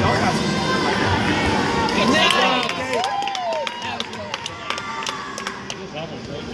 Y'all got some.